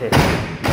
Thế.